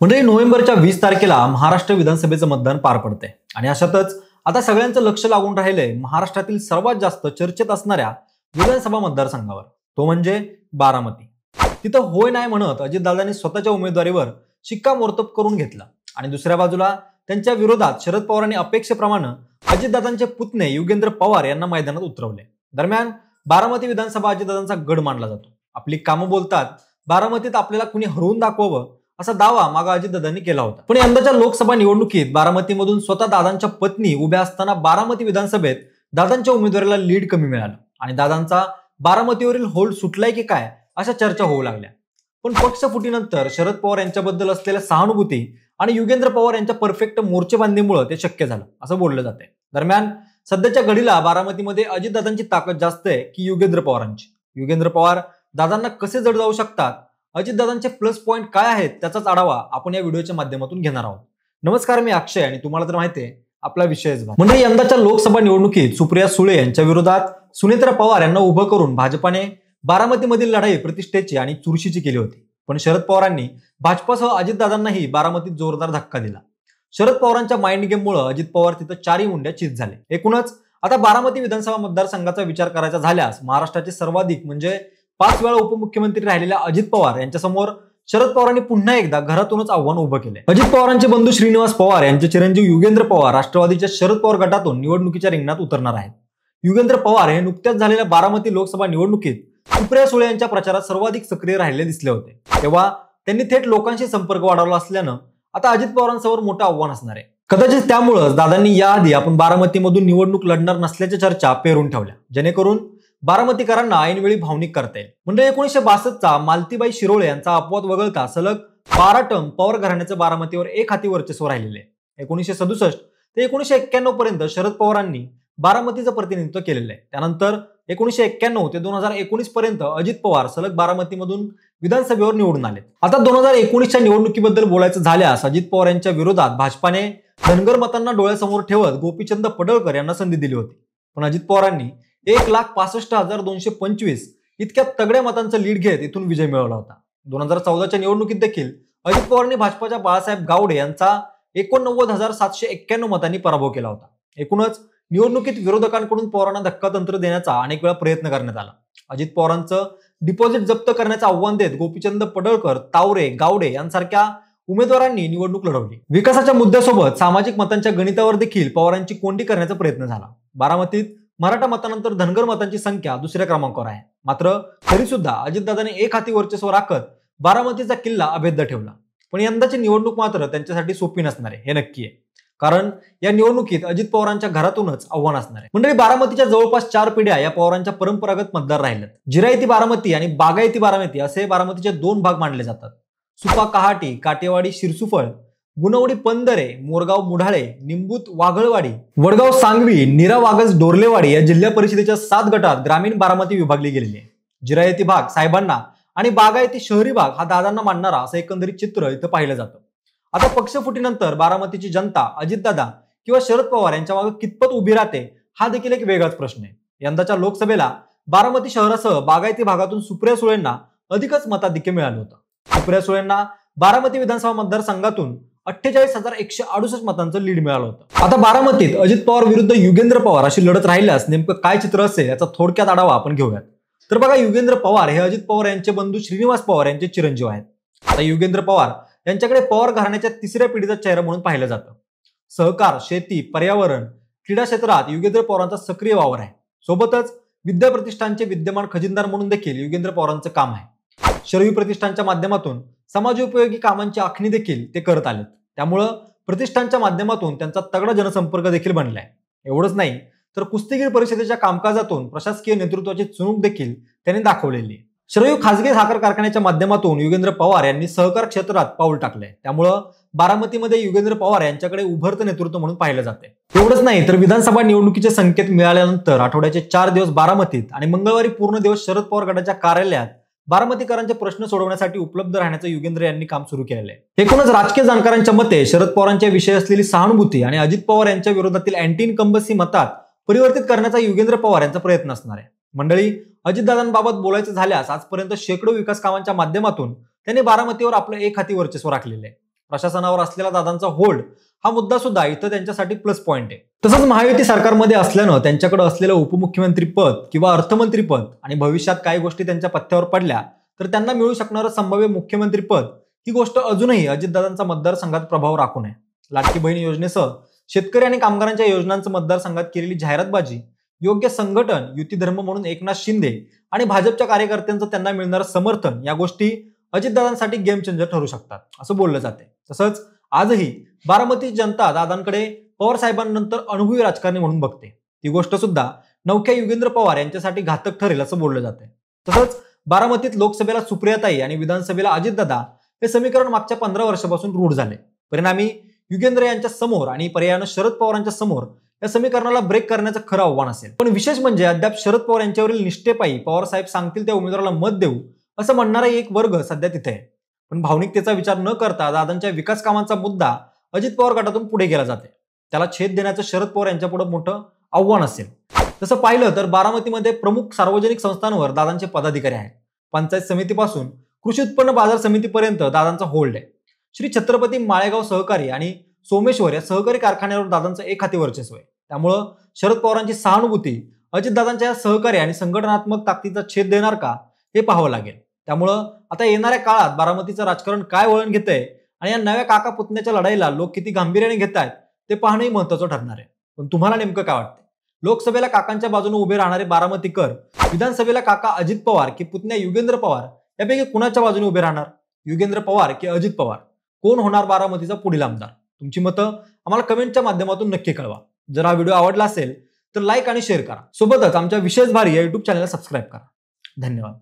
म्हणजे नोव्हेंबरच्या वीस तारखेला महाराष्ट्र विधानसभेचं मतदान पार पडते आणि अशातच आता सगळ्यांचं लक्ष लागून राहिलंय महाराष्ट्रातील सर्वात जास्त चर्चेत असणाऱ्या विधानसभा मतदारसंघावर. तो म्हणजे बारामती. तिथं होय नाही म्हणत अजितदादांनी स्वतःच्या उमेदवारीवर शिक्कामोर्तब करून घेतला. आणि दुसऱ्या बाजूला त्यांच्या विरोधात शरद पवारांनी अपेक्षेप्रमाणे अजितदादांचे पुतणे युगेंद्र पवार यांना मैदानात उतरवले. दरम्यान बारामती विधानसभा अजितदादांचा गड मानला जातो. आपली कामं बोलतात बारामतीत आपल्याला कुणी हरवून दाखवावं असा दावा मागा अजितदादांनी केला होता. पण यंदाच्या लोकसभा निवडणुकीत बारामतीमधून स्वतः दादांच्या पत्नी उभ्या असताना बारामती विधानसभेत दादांच्या उमेदवाराला लीड कमी मिळालं. आणि दादांचा बारामतीवरील होल्ड सुटलाय की काय अशा चर्चा होऊ लागल्या. पण पक्षफुटीनंतर शरद पवार यांच्याबद्दल असलेल्या सहानुभूती आणि युगेंद्र पवार यांच्या परफेक्ट मोर्चेबांधीमुळे ते शक्य झालं असं बोललं जाते दरम्यान सध्याच्या घडीला बारामतीमध्ये अजितदादांची ताकद जास्त आहे की युगेंद्र पवारांची. युगेंद्र पवार दादांना कसे जड जाऊ शकतात अजितदादांचे प्लस पॉईंट काय आहेत त्याचाच आढावा आपण या व्हिडिओच्या माध्यमातून घेणार आहोत. नमस्कार मी अक्षय आणि तुम्हाला तर माहिती आहे आपला विषयच म्हणजे यंदाच्या लोकसभा निवडणुकीत सुप्रिया सुळे यांच्या विरोधात सुनेत्रा पवार यांना उभं करून भाजपाने बारामतीमधील लढाई प्रतिष्ठेची आणि चुरशीची केली होती. पण शरद पवारांनी भाजपासह अजितदादांनाही बारामतीत जोरदार धक्का दिला. शरद पवारांच्या माइंड गेममुळे अजित पवार तिथं चारही मुंड्या चित झाले. एकूणच आता बारामती विधानसभा मतदारसंघाचा विचार करायचा झाल्यास महाराष्ट्राचे सर्वाधिक म्हणजे पाच वेळा उपमुख्यमंत्री राहिलेल्या अजित पवार यांच्यासमोर शरद पवारांनी पुन्हा एकदा घरातूनच आव्हान उभं केले अजित पवारांचे बंधू श्रीनिवास पवार यांचे चिरंजीव युगेंद्र पवार राष्ट्रवादीच्या शरद पवार गटातून निवडणुकीच्या रिंगणात उतरणार आहेत. युगेंद्र पवार हे नुकत्याच झालेल्या बारामती लोकसभा निवडणुकीत सुप्रिया सुळे यांच्या प्रचारात सर्वाधिक सक्रिय राहिले दिसले होते. तेव्हा त्यांनी थेट लोकांशी संपर्क वाढवला असल्यानं आता अजित पवारांसमोर मोठं आव्हान असणार आहे. कदाचित त्यामुळेच दादांनी याआधी आपण बारामतीमधून निवडणूक लढणार नसल्याच्या चर्चा पेरून ठेवल्या. जेणेकरून बारामतीकरांना ऐनवेळी भावनिक करता. येईल म्हणजे एकोणीशे बासष्टचा मालतीबाई शिरोळे यांचा अपवाद वगळता सलग बारा टर्म पवार घराण्याचं बारामतीवर एक हाती वर्चस्व राहिलेले. एकोणीसशे सदुसष्ट ते एकोणीसशे एक्क्याण्णव पर्यंत शरद पवारांनी बारामतीचं प्रतिनिधित्व केलेलं. आहे त्यानंतर एकोणीसशे एक्क्याण्णव ते दोन हजार एकोणीस पर्यंत अजित पवार सलग बारामतीमधून विधानसभेवर निवडून आले आता दोन हजार एकोणीसच्या निवडणुकीबद्दल बोलायचं झाल्यास अजित पवार यांच्या विरोधात भाजपाने धनगर मतांना डोळ्यासमोर ठेवत गोपीचंद पडळकर यांना संधी दिली होती. पण अजित पवारांनी एक लाख पासष्ट हजार दोनशे पंचवीस. इतक्या तगड्या मतांचं लीड घेत इथून विजय मिळवला होता. दोन हजार चौदाच्या निवडणुकीत देखील अजित पवारांनी भाजपाच्या बाळासाहेब गावडे यांचा एकोणनव्वद हजार सातशे एक्क्याण्णव मतांनी पराभव केला होता. एकूणच निवडणुकीत विरोधकांकडून पवारांना धक्का तंत्र देण्याचा अनेक वेळा प्रयत्न करण्यात आला. अजित पवारांचं डिपॉझिट जप्त करण्याचं आव्हान देत गोपीचंद पडळकर तावरे गावडे यांसारख्या उमेदवारांनी निवडणूक लढवली. विकासाच्या मुद्द्यासोबत सामाजिक मतांच्या गणितावर देखील पवारांची कोंडी करण्याचा प्रयत्न झाला. बारामतीत मराठा मतानंतर धनगर मतांची संख्या दुसऱ्या क्रमांकावर आहे. मात्र तरी सुद्धा अजितदादांनी एक हाती वर्चस्व राखत बारामतीचा किल्ला अभेद्य ठेवला. पण यंदाची निवडणूक मात्र त्यांच्यासाठी सोपी नसणार आहे हे नक्की आहे. कारण या निवडणुकीत अजित पवारांच्या घरातूनच आव्हान असणार आहे. मंडळी बारामतीच्या जवळपास चार पिढ्या या पवारांच्या परंपरागत मतदार राहिल्यात. जिरायती बारामती आणि बागायती बारामती असे बारामतीचे दोन भाग मानले जातात. सुपा कहाटी काटेवाडी शिरसुफळ गुणवडी पंधरे मोरगाव मुढाळे निंबूत वाघळवाडी वडगाव सांगवी निरा वागज डोरलेवाडी या जिल्हा परिषदेच्या सात गटात ग्रामीण बारामती विभागली गेलेली आहे. जिरायती भाग साहेबांना आणि बागायती शहरी भाग हा दादांना मानणारा असं एकंदरीत चित्र इथं पाहिलं जातं. आता पक्षफुटीनंतर बारामतीची जनता अजितदादा किंवा शरद पवार यांच्या मागे कितपत उभी राहते हा देखील एक वेगळाच प्रश्न आहे. यंदाच्या लोकसभेला बारामती शहरासह बागायती भागातून सुप्रिया सुळेंना अधिकच मताधिक्य मिळालं होतं. सुप्रिया सुळेंना बारामती विधानसभा मतदारसंघातून अठ्ठेचाळीस हजार एकशे अडुसष्ट मतांचं लीड मिळालं होतं. आता बारामतीत अजित पवार विरुद्ध युगेंद्र पवार अशी लढत राहिल्यास नेमकं काय चित्र असेल याचा थोडक्यात आढावा आपण घेऊयात. तर बघा युगेंद्र पवार हे अजित पवार यांचे बंधू श्रीनिवास पवार यांचे चिरंजीव आहेत. आता युगेंद्र पवार यांच्याकडे पवार घराण्याच्या तिसऱ्या पिढीचा चेहरा म्हणून पाहिलं जातं. सहकार शेती पर्यावरण क्रीडा क्षेत्रात युगेंद्र पवारांचा सक्रिय वावर आहे. सोबतच विद्या प्रतिष्ठानचे विद्यमान खजिनदार म्हणून देखील युगेंद्र पवारांचं काम आहे. शरवी प्रतिष्ठानच्या माध्यमातून समाजोपयोगी कामांची आखणी देखील ते करत आलेत. त्यामुळं प्रतिष्ठानच्या माध्यमातून त्यांचा तगडा जनसंपर्क देखील बनलाय. एवढंच नाही तर कुस्तीगीर परिषदेच्या कामकाजातून प्रशासकीय नेतृत्वाची चुणूक देखील त्यांनी दाखवलेली. श्रयू खासगी साखर कारखान्याच्या माध्यमातून युगेंद्र पवार यांनी सहकार क्षेत्रात पाऊल टाकलंय. त्यामुळं बारामतीमध्ये युगेंद्र पवार यांच्याकडे उभरतं नेतृत्व म्हणून पाहिलं जाते एवढंच नाही तर विधानसभा निवडणुकीचे संकेत मिळाल्यानंतर आठवड्याचे चार दिवस बारामतीत आणि मंगळवारी पूर्ण दिवस शरद पवार गटाच्या कार्यालयात बारामतीकरांचे प्रश्न सोडवण्यासाठी उपलब्ध राहण्याचं युगेंद्र यांनी काम सुरू केलेलं आहे. एकूणच राजकीय जाणकारांच्या मते शरद पवारांच्या विषयी असलेली सहानुभूती आणि अजित पवार यांच्या विरोधातील अँटी इन्कम्बसी मतात परिवर्तित करण्याचा युगेंद्र पवार यांचा प्रयत्न असणार आहे. मंडळी अजितदादांबाबत बोलायचं झाल्यास आजपर्यंत शेकडो विकास कामांच्या माध्यमातून त्यांनी बारामतीवर आपलं एक हाती वर्चस्व राखलेलं आहे. प्रशासनावर असलेला दादांचा होल्ड हा मुद्दा सुद्धा इथं त्यांच्यासाठी प्लस पॉईंट आहे. तसंच महायुती सरकारमध्ये असल्यानं त्यांच्याकडे असलेलं उपमुख्यमंत्री पद किंवा अर्थमंत्री पद आणि भविष्यात काही गोष्टी त्यांच्या पथ्यावर पडल्या तर त्यांना मिळू शकणारं संभाव्य मुख्यमंत्री पद ही गोष्ट अजूनही अजितदादांचा मतदारसंघात प्रभाव राखून आहे लाडकी बहीण योजनेसह शेतकरी आणि कामगारांच्या योजनांचं मतदारसंघात केलेली जाहिरातबाजी योग्य संघटन युती धर्म म्हणून एकनाथ शिंदे आणि भाजपच्या कार्यकर्त्यांचं त्यांना मिळणारं समर्थन या गोष्टी अजितदादांसाठी गेम चेंजर ठरू शकतात असं बोललं जाते तसंच आजही बारामती जनता दादांकडे पवार साहेबांनंतर अनुभवी राजकारणी म्हणून बघते. ती गोष्ट सुद्धा नवख्या युगेंद्र पवार यांच्यासाठी घातक ठरेल असं बोललं जाते तसंच बारामतीत लोकसभेला सुप्रियाताई आणि विधानसभेला अजितदादा हे समीकरण मागच्या पंधरा वर्षापासून रूढ झाले. परिणामी युगेंद्र यांच्या समोर आणि पर्यायानं शरद पवारांच्या समोर या समीकरणाला ब्रेक करण्याचं खरं आव्हान असेल. पण विशेष म्हणजे अद्याप शरद पवार यांच्यावरील निष्ठेपायी पवार साहेब सांगतील त्या उमेदवाराला मत देऊ असं म्हणणारा एक वर्ग सध्या तिथे आहे. पण भावनिकतेचा विचार न करता दादांच्या विकास कामांचा मुद्दा अजित पवार गटातून पुढे गेला जाते. त्याला छेद देण्याचं शरद पवार यांच्यापुढे मोठं आव्हान असेल. तसं पाहिलं तर बारामतीमध्ये प्रमुख सार्वजनिक संस्थांवर दादांचे पदाधिकारी आहेत. पंचायत समितीपासून कृषी उत्पन्न बाजार समितीपर्यंत दादांचा होल्ड आहे. श्री छत्रपती माळेगाव सहकारी आणि सोमेश्वर या सहकारी कारखान्यावर दादांचं एक हाती वर्चस्व आहे. त्यामुळं शरद पवारांची सहानुभूती अजितदादांच्या या सहकारी आणि संघटनात्मक ताकदीचा छेद देणार का हे पाहावं लागेल. त्यामुळं आता येणाऱ्या काळात बारामतीचं राजकारण काय वळण घेत आहे आणि या नव्या काका पुतण्याच्या लढाईला लोक किती गांभीर्याने घेत आहेत ते पाहणंही महत्वाचं ठरणार आहे. पण तुम्हाला नेमकं काय वाटतं लोकसभेला काकांच्या बाजूने उभे राहणारे बारामतीकर विधानसभेला काका अजित पवार की पुतण्या युगेंद्र पवार यापैकी कुणाच्या बाजूने उभे राहणार? युगेंद्र पवार की अजित पवार? कोण होणार बारामतीचा पुढील आमदार? तुमची मतं आम्हाला कमेंटच्या माध्यमातून नक्की कळवा. जर हा व्हिडिओ आवडला असेल तर लाईक आणि शेअर करा. सोबतच आमच्या विशेष भारी या युट्यूब चॅनलला सबस्क्राईब करा. धन्यवाद.